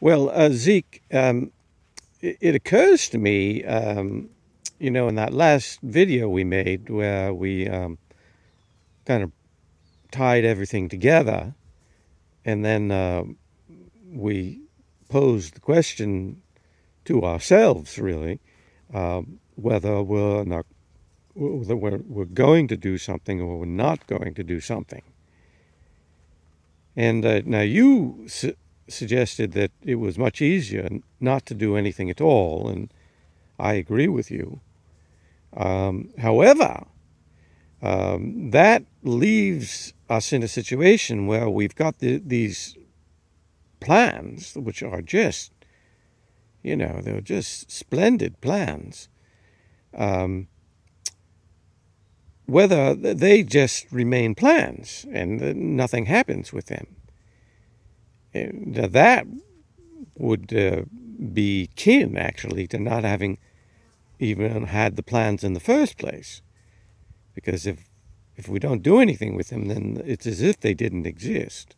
Well, uh, Zeke, um, it, it, occurs to me, um, you know, in that last video we made where we um, kind of tied everything together and then uh, we posed the question to ourselves, really, uh, whether we're, not, whether we're, we're going to do something or we're not going to do something. And uh, now you suggested that it was much easier not to do anything at all, and I agree with you. Um, however, um, that leaves us in a situation where we've got the, these plans, which are just, you know, they're just splendid plans. Um, whether they just remain plans and nothing happens with them. And that would uh, be kin, actually, to not having even had the plans in the first place. Because if, if we don't do anything with them, then it's as if they didn't exist.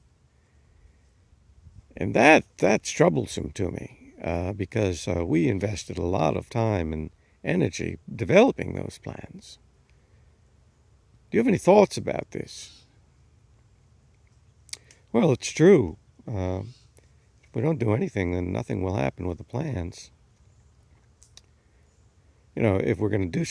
And that, that's troublesome to me uh, because uh, we invested a lot of time and energy developing those plans. Do you have any thoughts about this? Well, it's true. Uh, if we don't do anything, then nothing will happen with the plans. You know, if we're going to do